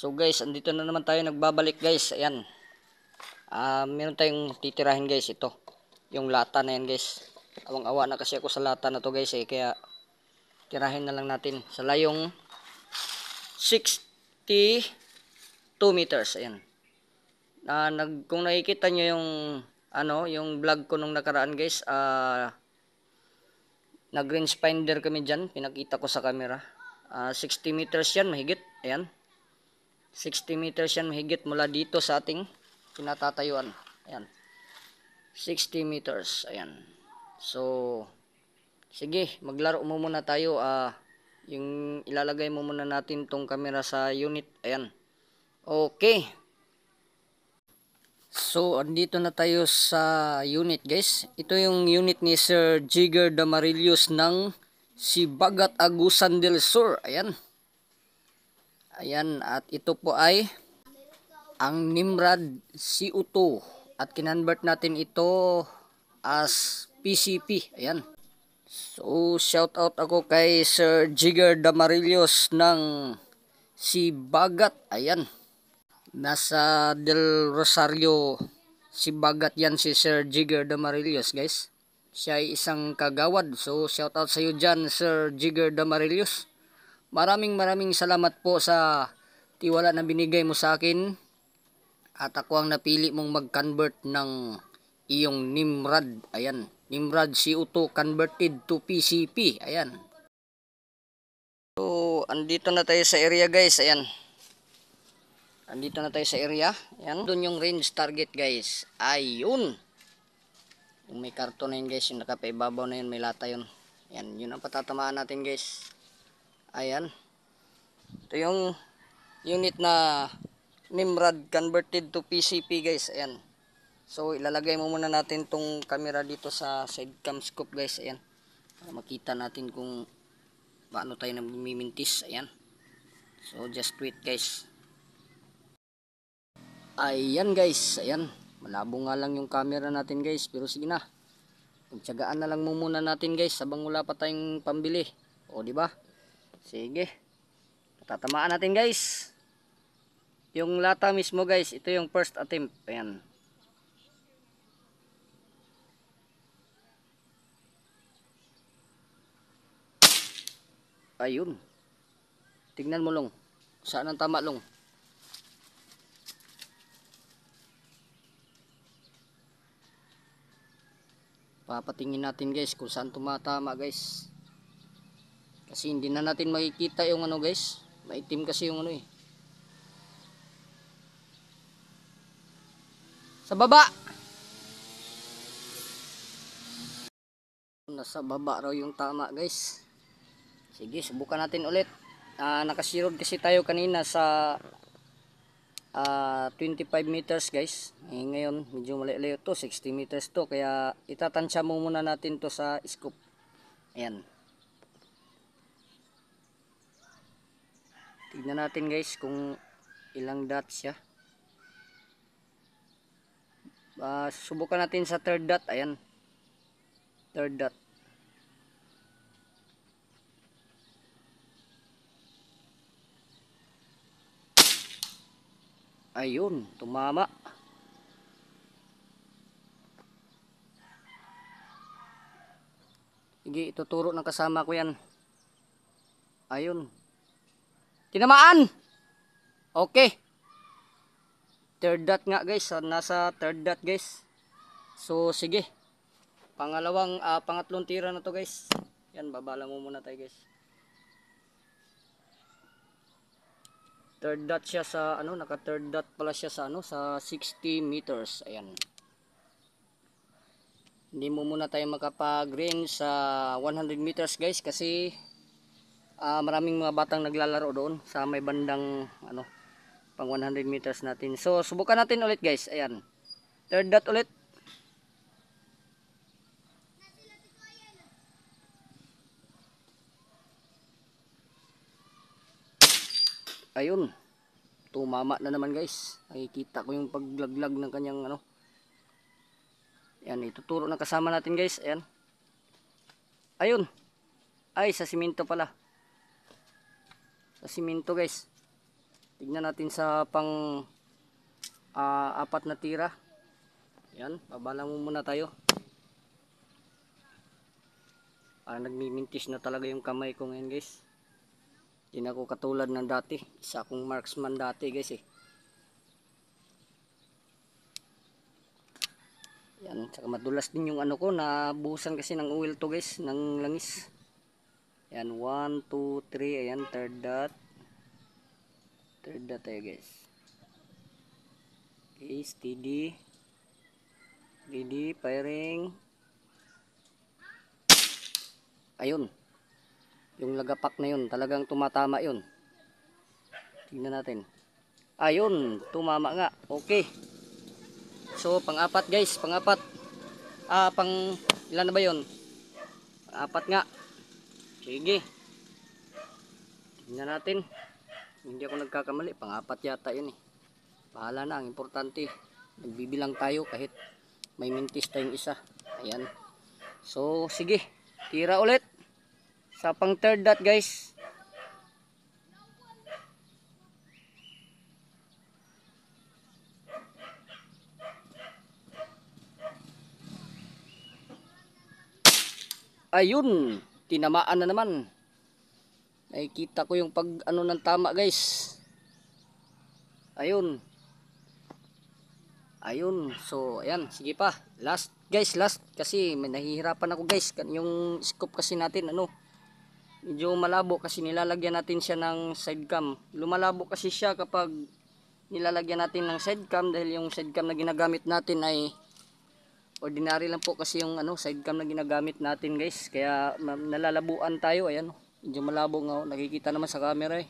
So guys, andito na naman tayo nagbabalik guys. Ayan. Ah, meron tayong titirahin guys ito. Yung lata na yan guys. Awang-awa na kasi ako sa lata na to guys eh. Kaya tirahin na lang natin. Sa layong 62 meters. Ayan. Na nag, kung nakikita nyo yung ano, yung vlog ko nung nakaraan guys, ah nag range finder kami dyan, pinakita ko sa camera. Ah, 60 meters yan, mahigit. Ayan. 60 meters yan mahigit mula dito sa ating pinatatayuan. Ayan. 60 meters. Ayan. So, sige, maglaro mo muna tayo. Ah, yung ilalagay mo muna natin tong camera sa unit. Ayan. Okay. So, andito na tayo sa unit guys. Ito yung unit ni Sir Jigger Damarillos ng Sibagat Agusan del Sur. Ayan. Ayan, at ito po ay ang Nimrod CO2 at kinonvert natin ito as PCP. Ayan. So, shout out ako kay Sir Jigger Damarillos ng Sibagat. Ayan. Nasa Del Rosario Sibagat yan si Sir Jigger Damarillos, guys. Siya ay isang kagawad. So, shout out sa iyo dyan, Sir Jigger Damarillos. Maraming maraming salamat po sa tiwala na binigay mo sa akin at ako ang napili mong mag-convert ng iyong Nimrod. Ayan, Nimrod CO2 converted to PCP. Ayan. So, andito na tayo sa area guys. Ayan. Andito na tayo sa area. Ayan. Doon yung range target guys. Ayun. Yung may karton na yun guys. Yung nakapaibabaw na yun. May lata yun. Ayan. Yun ang patatamaan natin guys. Ayan. Ito yung unit na Nimrod converted to PCP guys. Ayan. So ilalagay mo muna natin tong camera dito sa side cam scope guys. Ayan. Para makita natin kung paano tayo namimintis. Ayan. So just wait guys. Ayan guys. Ayan. Malabo nga lang yung camera natin guys. Pero sige na. Pagtsagaan na lang muna natin guys. Sabang wala pa tayong pambili. O ba? Sige. Tatamaan natin guys. Yung lata mismo guys, ito yung first attempt. Ayan. Ayun. Tingnan mo long. Saan ang tama long? Papatingin natin guys kung saan tumatama guys. Kasi hindi na natin makikita yung ano guys. Maitim kasi yung ano eh. Sa baba! Nasa baba raw yung tama guys. Sige, subukan natin ulit. Uh, nakasirod kasi tayo kanina sa uh, 25 meters guys. Eh, ngayon, medyo mali-layo to. 60 meters to. Kaya itatansya mo muna natin to sa scoop. Ayan. Tignan natin guys kung ilang dots siya. Uh, subukan natin sa third dot. Ayan. Third dot. Ayun, tumama. Sige, ituturo ng kasama ko yan. Ayun. Tinamaan! Okay. Third dot nga guys. Nasa third dot guys. So, sige. Pangalawang, uh, pangatlong tira na to guys. Yan, babala mo muna tayo guys. Third dot siya sa, ano, naka third dot pala siya sa, ano, sa 60 meters. Ayan. Hindi mo muna tayo makapag-range sa 100 meters guys kasi uh, maraming mga batang naglalaro doon sa may bandang ano pang 100 meters natin. So subukan natin ulit guys. Ayan. Third dot ulit. Ayun. Tumama na naman guys. Nakikita ko yung paglaglag ng kanyang ano. Yan ituturo na kasama natin guys. Ayan. Ayun. Ay sa simento pala sa simento guys Tignan natin sa pang ah, apat na tira. Yan, babala muna tayo. Ah, nagmimintis na talaga yung kamay ko ngayon guys. Hindi ako katulad ng dati. Isa akong marksman dati guys eh. Yan, saka madulas din yung ano ko, nabuhusan kasi ng oil to guys, ng langis. Yan, 1, 2, 3, ayan, third dot. Third dot tayo guys. Okay, steady. Steady, firing. Ayun. Yung lagapak na yun, talagang tumatama yun. Tingnan natin. Ayun, tumama nga. Okay. So, pang-apat guys, pang-apat. Ah, pang ilan na ba 'yon? Pang-apat nga. Sige. Tingnan natin. Hindi ako nagkakamali, pang-apat yata 'yun eh. Bahala na, ang importante. Nagbibilang tayo kahit may mintis tayong isa. Ayan. So, sige. Tira ulit. Sa pang third dot guys. Ayun, tinamaan na naman. Nakikita ko yung pag ano ng tama, guys. Ayun. Ayun. So, ayan, sige pa. Last, guys, last kasi may nahihirapan ako, guys. Yung scope kasi natin ano, medyo malabo kasi nilalagyan natin siya ng side cam. Lumalabo kasi siya kapag nilalagyan natin ng side cam dahil yung side cam na ginagamit natin ay ordinary lang po kasi yung ano side cam na ginagamit natin guys. Kaya nalalabuan tayo ayan oh. medyo malabo nga oh. nakikita naman sa camera eh.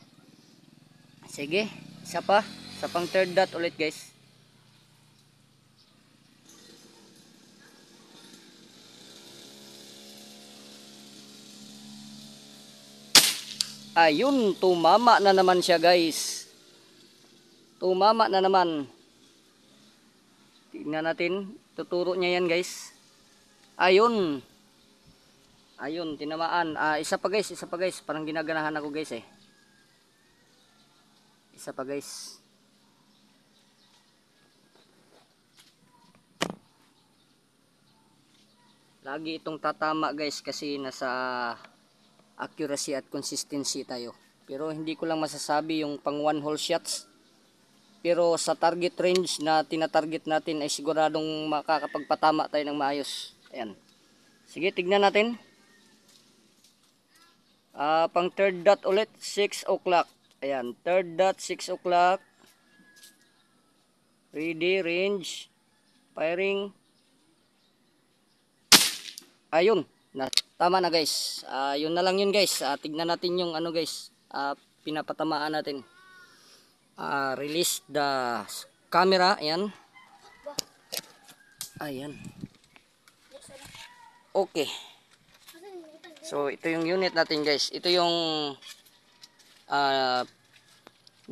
Sige isa pa. Sa pang third dot ulit guys. Ayun tumama na naman siya guys. Tumama na naman. Tingnan natin tuturo niya yan guys. Ayun. Ayun tinamaan. Ah, isa pa guys isa pa guys. Parang ginaganahan ako guys eh. Isa pa guys. Lagi itong tatama guys kasi nasa accuracy at consistency tayo. Pero hindi ko lang masasabi yung pang one hole shots pero sa target range na tinatarget natin ay siguradong makakapagpatama tayo ng maayos. Ayan. Sige, tignan natin. Ah, pang third dot ulit, 6 o'clock. Ayan, third dot, 6 o'clock. Ready, range. Firing. Ayun. Na, tama na guys. Ah, yun na lang yun guys. Ah, tignan natin yung ano guys. Ah, pinapatamaan natin uh, release the camera ayan. Ayan. Okay. So ito yung unit natin guys. Ito yung uh,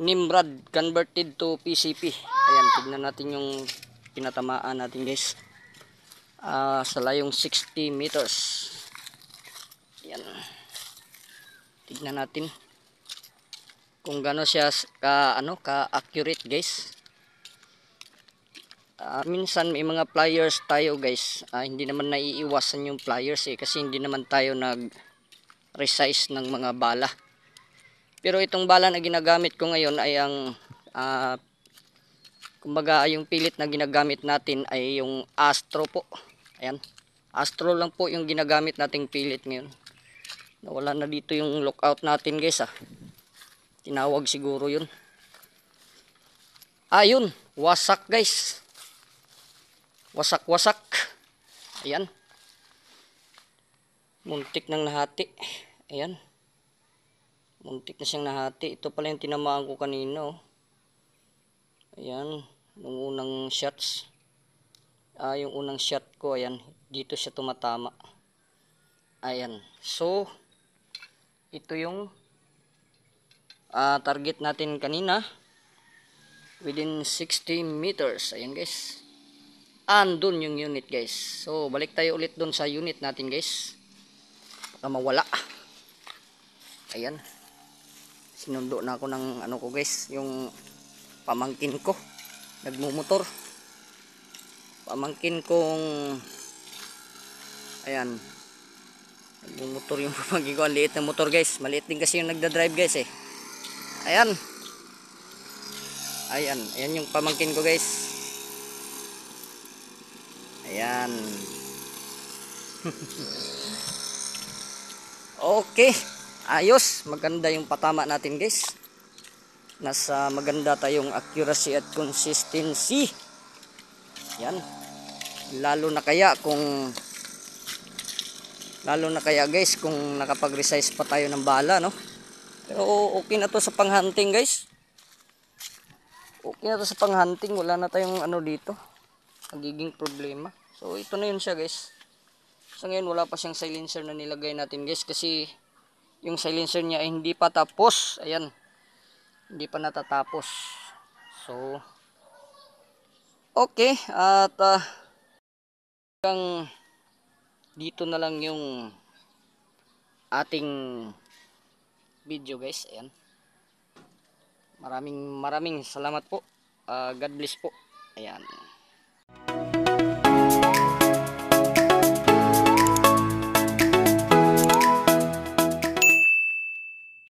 Nimrod converted to PCP ayan tignan natin yung pinatamaan natin guys. Uh, sa layong 60 meters. Ayan. Tignan natin kung gaano siya ka ano ka accurate guys. Uh, minsan may mga pliers tayo guys. Uh, hindi naman naiiwasan yung pliers eh kasi hindi naman tayo nag resize ng mga bala. Pero itong bala na ginagamit ko ngayon ay ang uh, kumbaga yung pilit na ginagamit natin ay yung astro po. Ayan. Astro lang po yung ginagamit nating pilit ngayon. Nawala na dito yung lookout natin guys ah Tinawag siguro yun. Ayun, wasak guys. Wasak-wasak. Ayan. Muntik ng nahati. Ayan. Muntik na siyang nahati. Ito pala yung tinamaan ko kanina. Oh. Ayan. Nung unang shots. Ah, yung unang shot ko. Ayan. Dito siya tumatama. Ayan. So, ito yung uh, target natin kanina within 60 meters. Ayan guys. Andun yung unit guys. So balik tayo ulit dun sa unit natin guys. Baka mawala. Ayan. Sinundo na ako ng ano ko guys yung pamangkin ko. Nagmumotor. Pamangkin kong ayan. Nagmumotor yung pamangkin ko. Ang liit ng motor guys. Maliit din kasi yung nagdadrive guys eh ayan. Ayan ayan yung pamangkin ko guys. Ayan. Okay. Ayos. Maganda yung patama natin guys. Nasa maganda tayong accuracy at consistency. Yan lalo na kaya kung lalo na kaya guys kung nakapag-resize pa tayo ng bala no pero okay na to sa panghunting guys. Okay na to sa panghunting. Wala na tayong ano dito. Magiging problema. So ito na yun siya guys. Sa ngayon wala pa siyang silencer na nilagay natin guys kasi yung silencer niya ay hindi pa tapos. Ayan. Hindi pa natatapos. So okay. At uh, dito na lang yung ating video guys. Ayan. Maraming maraming salamat po. Ah, God bless po. Ayan